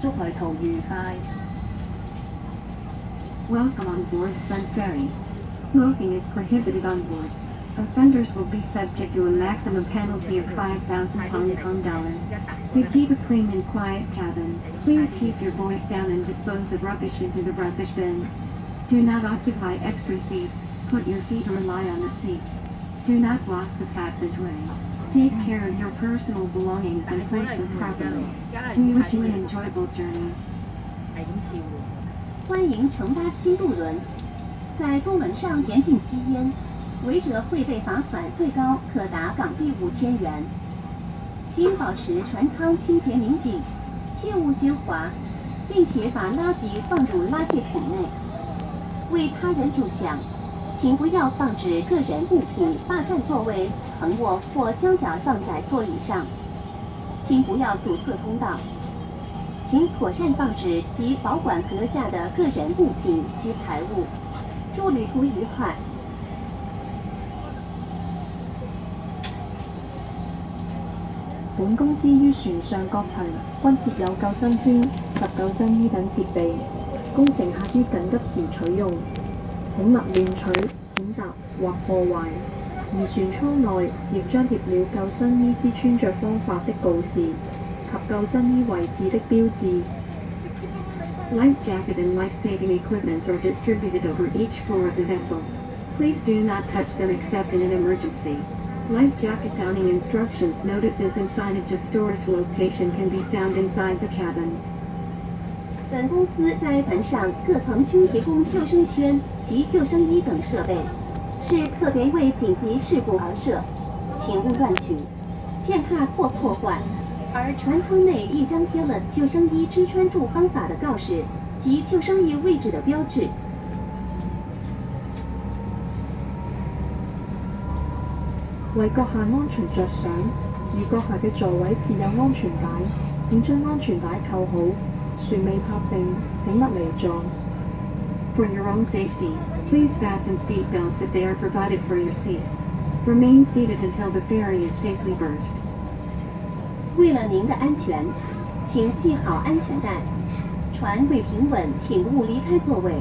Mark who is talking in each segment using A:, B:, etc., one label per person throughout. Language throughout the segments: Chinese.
A: 祝旅途愉快。
B: Welcome on board Sun Ferry. Smoking is prohibited on board. Offenders will be subject to a maximum penalty of 5,000 Hong Kong dollars. To keep a clean and quiet cabin, please keep your voice down and dispose of rubbish into the rubbish bin. Do not occupy extra seats, put your feet or lie on the seats. Do not block the passageway. Take care of your personal belongings and place them properly. We wish you an enjoyable journey.
C: 欢迎乘搭新渡轮，在渡轮上严禁吸烟，违者会被罚款，最高可达港币五千元。请保持船舱清洁明净，切勿喧哗，并且把垃圾放入垃圾桶内。为他人着想，请不要放置个人物品霸占座位、横卧或将脚放在座椅上。请不要阻塞通道。请妥善放置及保管阁下的个人物品及财物。祝旅途愉快！
D: 本公司于船上各层均设有救生圈及救生衣等设备，供乘客於緊急时取用。请勿乱取、践踏或破坏。而船舱内亦张贴了救生衣之穿着方法的告示及救生衣位置的标志。
B: Life jacket and life-saving equipment are distributed over each floor of the vessel. Please do not touch them except in an emergency. Life jacket donning instructions, notices, and signage of storage location can be found inside the cabins.
C: 本公司在船上各层均提供救生圈及救生衣等设备，是特别为紧急事故而设，请勿乱取、践踏或破坏。而船舱内亦张贴了救生衣之穿住方法的告示及救生衣位置的标志。
D: 为阁下安全着想，與閣下嘅座位设有安全带，请将安全带扣好。船尾拍定，请勿离座。
B: For your own safety, please fasten seat belts if they are provided for your seats. Remain seated until the ferry is safely berthed.
C: 为了您的安全，请系好安全带。船未平稳，请勿离开座位。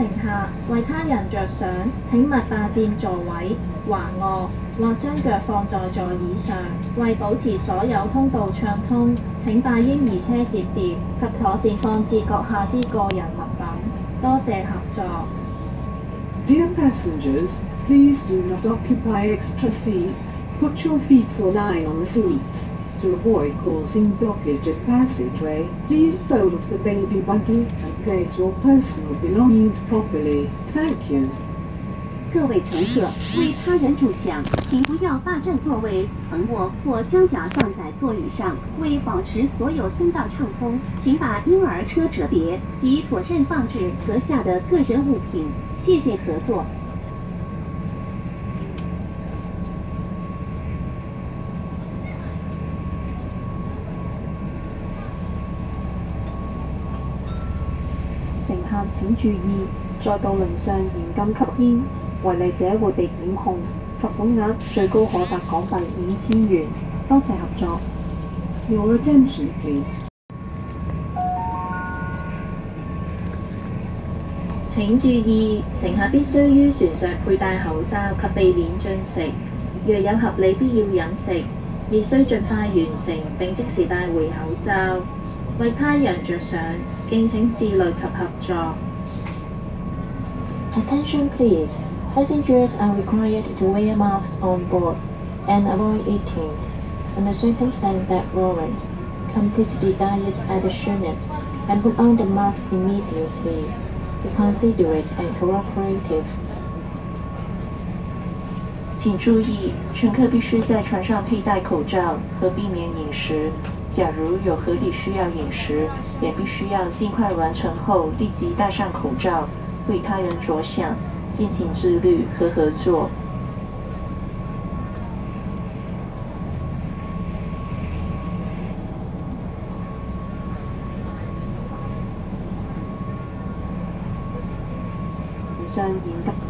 E: 乘客，為他人着想，請勿霸佔座位、橫卧或將腳放在座椅上。為保持所有通道暢通，請把嬰兒車折疊及妥善放置閣下之個人物品。多謝合作。
F: Dear passengers, please do not occupy extra seats. Put your feet or lie on the seats. To avoid causing blockage of passageway, please fold the baby buggy and place your personal belongings properly. Thank you.
C: 各位乘客，为他人着想，请不要霸占座位、横卧或将脚放在座椅上。为保持所有通道畅通，请把婴儿车折叠及妥善放置阁下的个人物品。谢谢合作。
D: 乘客请注意，在渡輪上嚴禁吸煙，違例者會被檢控，罰款額最高可達港幣五千元。多謝合作。
F: Your attention, please.
E: 請注意，乘客必須於船上佩戴口罩及避免進食。若有合理必要飲食，亦需尽快完成並即時帶回口罩。為他人着想，敬請自律及合作。
G: Attention please. Passengers are required to wear masks on board and avoid eating. In the circumstance that warrant, completely diet at the soonest and put on the mask immediately. Be considerate and cooperative.
H: 请注意，乘客必须在船上佩戴口罩和避免饮食。假如有合理需要饮食，也必须要尽快完成后立即戴上口罩。 为他人着想，尽情自律和合作。
F: 三引导。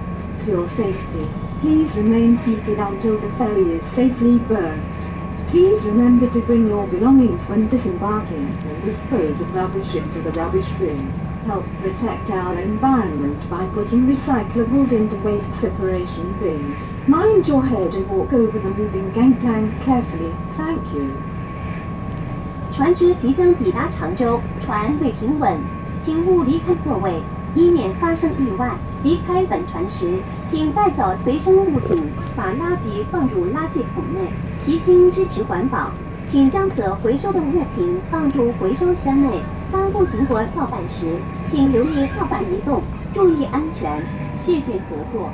F: For your safety, please remain seated until the ferry is safely berthed. Please remember to bring your belongings when disembarking and dispose of rubbish into the rubbish bin. Help protect our environment by putting recyclables into waste separation bins. Mind your head and walk over the moving gangplank carefully. Thank you.
C: 船只即将抵达常州，船未停稳，请勿离开座位， 以免发生意外。离开本船时，请带走随身物品，把垃圾放入垃圾桶内，齐心支持环保。请将可回收的物品放入回收箱内。当步行过跳板时，请留意跳板移动，注意安全。谢谢合作。